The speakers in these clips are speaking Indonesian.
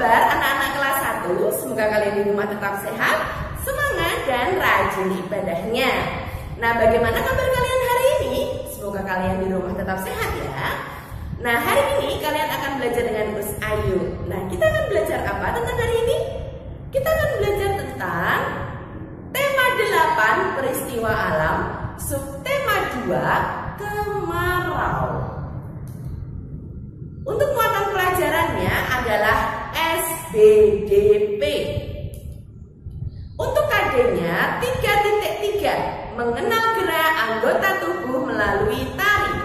kabar anak-anak kelas 1? Semoga kalian di rumah tetap sehat, semangat, dan rajin ibadahnya. Nah, bagaimana kabar kalian hari ini? Semoga kalian di rumah tetap sehat ya. Nah, hari ini kalian akan belajar dengan Gus Ayu. Nah, kita akan belajar apa tentang hari ini? Kita akan belajar tentang tema 8 SBDP. Untuk KD-nya 3.3 mengenal gerak anggota tubuh melalui tari.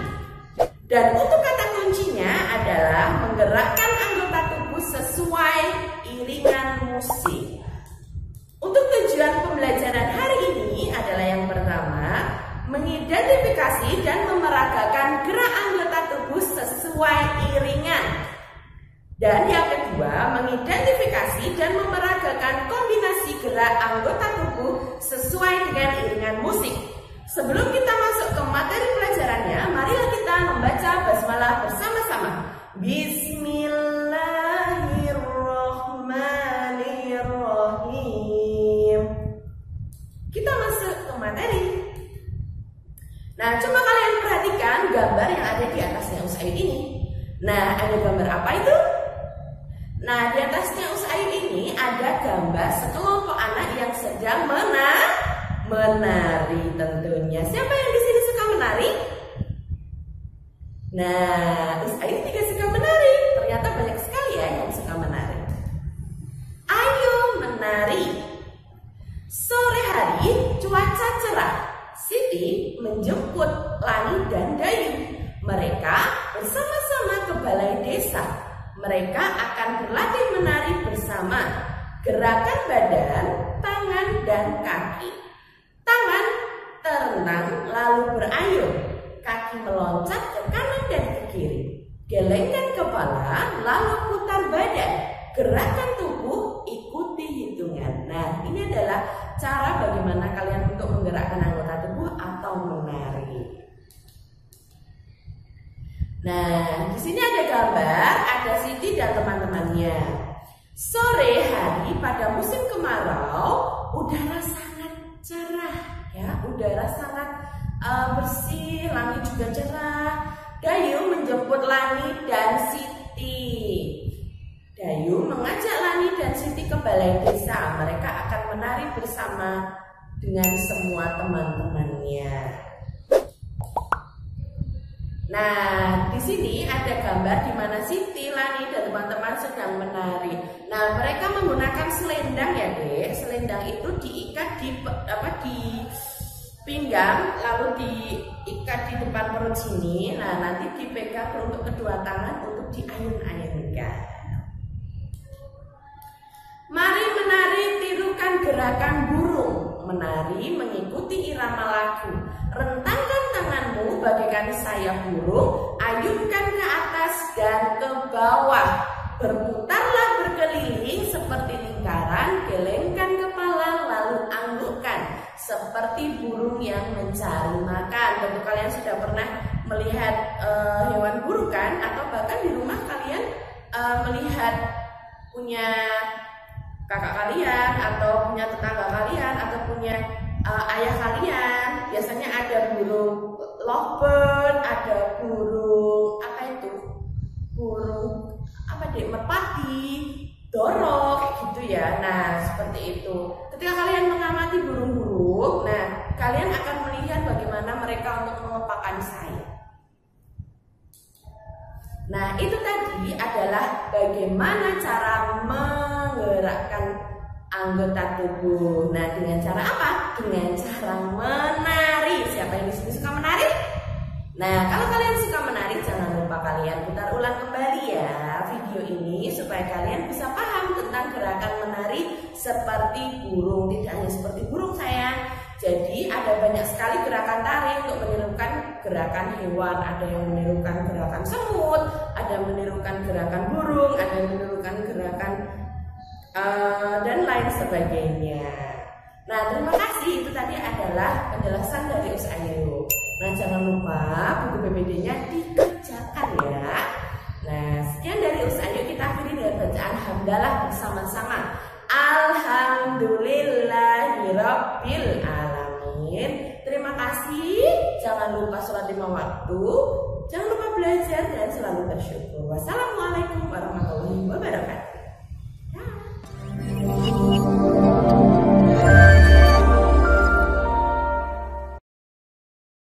Dan untuk kata kuncinya adalah menggerakkan anggota tubuh sesuai iringan musik. Untuk tujuan pembelajaran hari ini adalah yang pertama, mengidentifikasi dan memeragakan gerak anggota tubuh sesuai iringan. Dan yang kedua, mengidentifikasi dan memeragakan kombinasi gerak anggota tubuh sesuai dengan iringan musik. Sebelum kita masuk ke materi pelajarannya, marilah kita membaca basmalah bersama-sama. Bismillahirrahmanirrahim. Kita masuk ke materi. Nah, coba kalian perhatikan gambar yang ada di atasnya Usaid ini. Nah, ada gambar apa itu? Nah, di atasnya Usaid ini ada gambar sekelompok anak yang sedang menari, menari tentunya. Siapa yang di sini suka menari? Nah, Usaid juga suka menari. Ternyata banyak sekali ya yang suka menari. Ayo menari. Sore hari cuaca cerah. Siti menjemput Lani dan Dayu. Mereka bersama-sama ke balai desa mereka akan berlatih menari bersama. Gerakan badan, tangan, dan kaki. Tangan terenang lalu berayun. Kaki meloncat ke kanan dan ke kiri. Gelengkan kepala lalu putar badan. Gerakan tubuh ikuti hitungan. Nah, ini adalah cara bagaimana kalian untuk menggerakkan anggota tubuh atau menari. Nah, di sini ada gambar, ada Siti dan teman-temannya. Sore hari pada musim kemarau, udara sangat cerah, ya, udara sangat uh, bersih, langit juga cerah. Dayu menjemput Lani dan Siti. Dayu mengajak Lani dan Siti ke balai desa. Mereka akan menari bersama dengan semua teman-temannya. Nah, di sini ada gambar di mana Siti, Lani, dan teman-teman sedang menari. Nah, mereka menggunakan selendang ya, Dek. Selendang itu diikat di apa di pinggang, lalu diikat di depan perut sini. Nah, nanti dipegang untuk kedua tangan untuk diayun-ayunkan. Mari menari tirukan gerakan burung. Menari mengikuti irama lagu. Rentangkan tanganmu bagaikan sayap burung, ayunkan ke atas dan ke bawah. Berputarlah berkeliling seperti lingkaran, gelengkan kepala lalu anggukkan seperti burung yang mencari makan. Tentu kalian sudah pernah melihat uh, hewan burung kan atau bahkan di rumah kalian uh, melihat punya kakak kalian atau punya tetangga kalian atau punya uh, ayah kalian biasanya ada burung lovebird ada burung apa itu burung apa deh merpati dorok gitu ya nah seperti itu ketika kalian mengamati burung-burung nah kalian akan melihat bagaimana mereka untuk mengepakkan sayap Nah, itu tadi adalah bagaimana cara menggerakkan anggota tubuh. Nah, dengan cara apa? Dengan cara. Siapa yang di sini suka menari? Nah, kalau kalian suka menari, jangan lupa kalian putar ulang kembali ya video ini supaya kalian bisa paham tentang gerakan menari seperti burung. Tidak hanya seperti burung sayang, jadi ada banyak sekali gerakan tari untuk menirukan gerakan hewan, ada yang menirukan gerakan semut, ada menirukan gerakan burung, ada yang menirukan gerakan uh, dan lain sebagainya. Nah, terima kasih itu tadi adalah penjelasan dari Us Ayu. Nah, jangan lupa buku PPD-nya dikerjakan ya. Nah, sekian dari Us Ayu kita akhiri dengan bacaan hamdalah bersama-sama. Alhamdulillahirabbil alamin. kasih. Jangan lupa sholat lima waktu. Jangan lupa belajar dan selalu bersyukur. Wassalamualaikum.